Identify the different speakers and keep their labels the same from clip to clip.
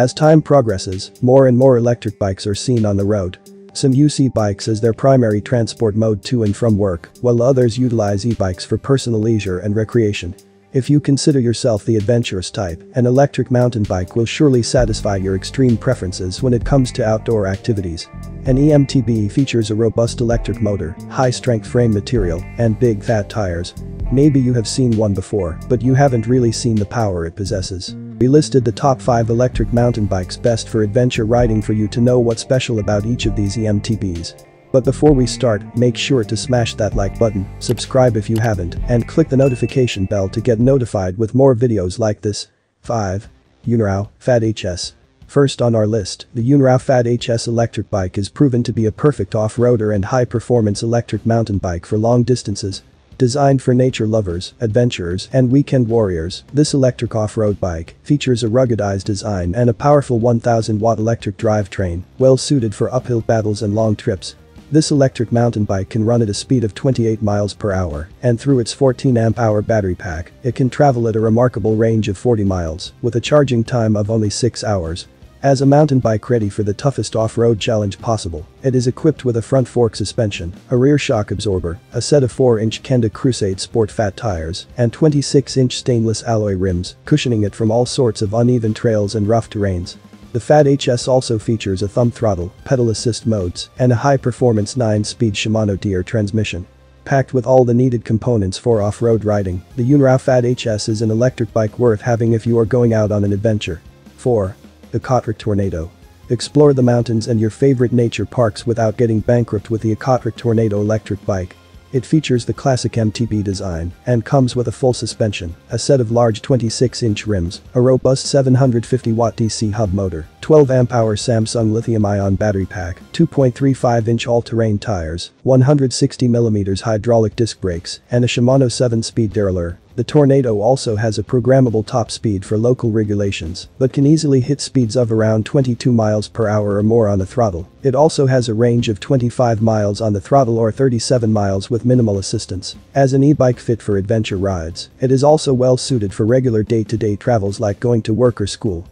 Speaker 1: As time progresses, more and more electric bikes are seen on the road. Some use e-bikes as their primary transport mode to and from work, while others utilize e-bikes for personal leisure and recreation. If you consider yourself the adventurous type, an electric mountain bike will surely satisfy your extreme preferences when it comes to outdoor activities. An EMTB features a robust electric motor, high-strength frame material, and big fat tires. Maybe you have seen one before, but you haven't really seen the power it possesses. We listed the top 5 electric mountain bikes best for adventure riding for you to know what's special about each of these EMTBs. But before we start, make sure to smash that like button, subscribe if you haven't, and click the notification bell to get notified with more videos like this. 5. Eunorau, Fat HS. First on our list, the Eunorau Fat HS electric bike is proven to be a perfect off-roader and high-performance electric mountain bike for long distances. Designed for nature lovers, adventurers, and weekend warriors, this electric off-road bike features a ruggedized design and a powerful 1000-watt electric drivetrain, well suited for uphill battles and long trips. This electric mountain bike can run at a speed of 28 miles per hour, and through its 14 amp hour battery pack, it can travel at a remarkable range of 40 miles, with a charging time of only 6 hours. As a mountain bike ready for the toughest off-road challenge possible, it is equipped with a front fork suspension, a rear shock absorber, a set of 4-inch Kenda Krusade Sport Fat tires, and 26-inch stainless alloy rims, cushioning it from all sorts of uneven trails and rough terrains. The Fat HS also features a thumb throttle, pedal assist modes, and a high-performance 9-speed Shimano DR transmission. Packed with all the needed components for off-road riding, the Eunorau Fat HS is an electric bike worth having if you are going out on an adventure. 4. The Ecotric Tornado. Explore the mountains and your favorite nature parks without getting bankrupt with the Ecotric Tornado electric bike. It features the classic MTB design and comes with a full suspension, a set of large 26-inch rims, a robust 750-watt DC hub motor, 12 amp-hour Samsung lithium-ion battery pack, 2.35-inch all-terrain tires, 160mm hydraulic disc brakes, and a Shimano 7-speed derailleur. The Tornado also has a programmable top speed for local regulations, but can easily hit speeds of around 22 miles per hour or more on the throttle. It also has a range of 25 miles on the throttle or 37 miles with minimal assistance. As an e-bike fit for adventure rides, it is also well suited for regular day-to-day -day travels like going to work or school.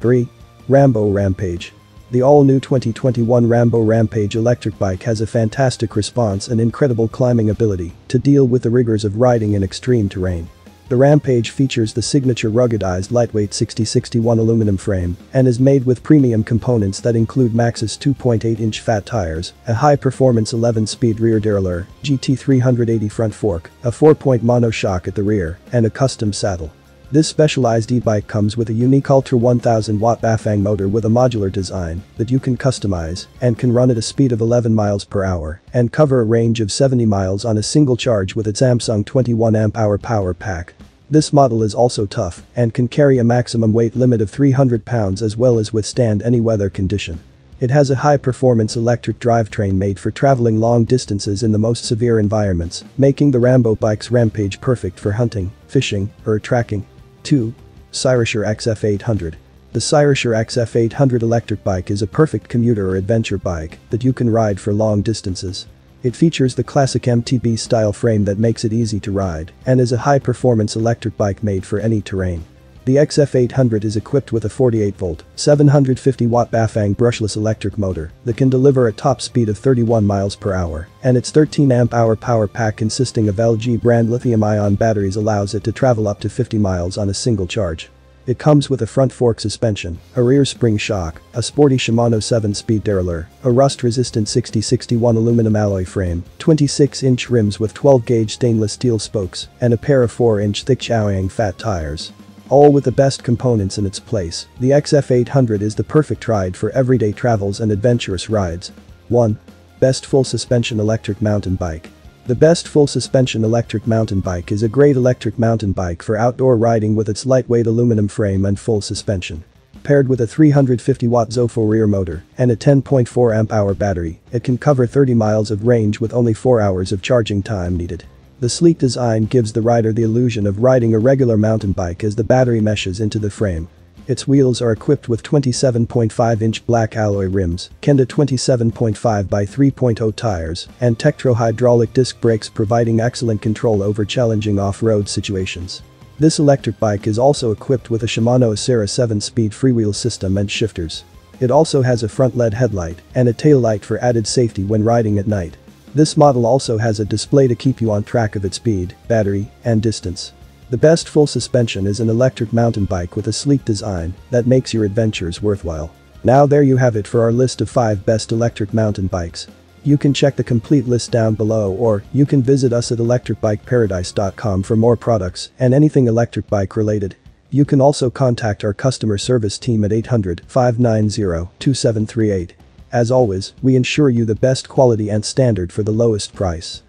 Speaker 1: 3. Rambo Rampage. The all-new 2021 Rambo Rampage electric bike has a fantastic response and incredible climbing ability to deal with the rigors of riding in extreme terrain. The Rampage features the signature ruggedized lightweight 6061 aluminum frame and is made with premium components that include Maxxis 2.8-inch fat tires, a high-performance 11-speed rear derailleur, GT380 front fork, a 4-point monoshock at the rear, and a custom saddle. This specialized e-bike comes with a unique Ultra 1000 watt Bafang motor with a modular design that you can customize and can run at a speed of 11 miles per hour and cover a range of 70 miles on a single charge with its Samsung 21 amp hour power pack. This model is also tough and can carry a maximum weight limit of 300 pounds as well as withstand any weather condition. It has a high-performance electric drivetrain made for traveling long distances in the most severe environments, making the Rambo bike's Rampage perfect for hunting, fishing, or tracking. 2. Cyrusher XF800. The Cyrusher XF800 electric bike is a perfect commuter or adventure bike that you can ride for long distances. It features the classic MTB style frame that makes it easy to ride and is a high-performance electric bike made for any terrain. The XF800 is equipped with a 48-volt, 750-watt Bafang brushless electric motor that can deliver a top speed of 31 miles per hour, and its 13 amp-hour power pack consisting of LG brand lithium-ion batteries allows it to travel up to 50 miles on a single charge. It comes with a front fork suspension, a rear spring shock, a sporty Shimano 7-speed derailleur, a rust-resistant 6061 aluminum alloy frame, 26-inch rims with 12-gauge stainless steel spokes, and a pair of 4-inch thick Chaoyang fat tires. All with the best components in its place, the XF800 is the perfect ride for everyday travels and adventurous rides. 1. Best full suspension electric mountain bike. The best full suspension electric mountain bike is a great electric mountain bike for outdoor riding with its lightweight aluminum frame and full suspension. Paired with a 350 watt Zofo rear motor and a 10.4 amp hour battery, it can cover 30 miles of range with only 4 hours of charging time needed. The sleek design gives the rider the illusion of riding a regular mountain bike as the battery meshes into the frame. Its wheels are equipped with 27.5-inch black alloy rims, Kenda 27.5 by 3.0 tires, and Tektro hydraulic disc brakes providing excellent control over challenging off-road situations. This electric bike is also equipped with a Shimano Acera 7-speed freewheel system and shifters. It also has a front LED headlight and a tail light for added safety when riding at night. This model also has a display to keep you on track of its speed, battery, and distance. The best full suspension is an electric mountain bike with a sleek design that makes your adventures worthwhile. Now there you have it for our list of 5 best electric mountain bikes. You can check the complete list down below or you can visit us at electricbikeparadise.com for more products and anything electric bike related. You can also contact our customer service team at 800 590 2738. As always, we ensure you the best quality and standard for the lowest price.